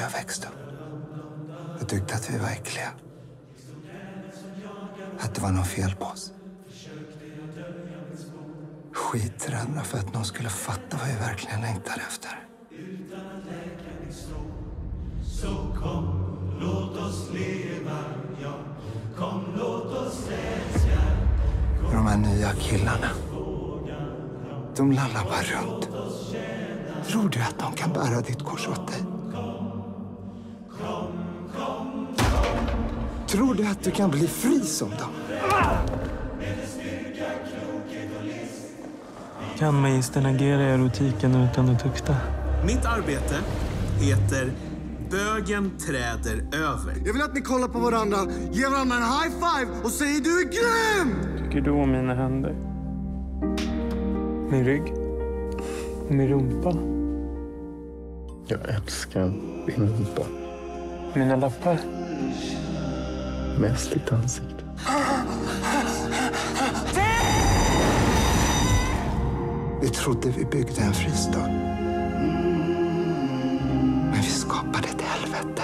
jag växte upp. Jag tyckte att vi var äckliga. Att det var något fel på oss. Skiträdda för att någon skulle fatta vad vi verkligen längtade efter. De här nya killarna. De lallar bara runt. Tror du att de kan bära ditt kors åt dig? Tror du att du kan bli fri som dem? Kan magistern agera i erotiken utan att tukta? Mitt arbete heter Bögen träder över. Jag vill att ni kollar på varandra, ger varandra en high five och säger du är grym! Tycker du om mina händer? Min rygg? Min rumpa? Jag älskar din rumpa. Mina lappar? Mest ditt ansikte. Vi trodde vi byggde en fristad. Men vi skapade ett helvete.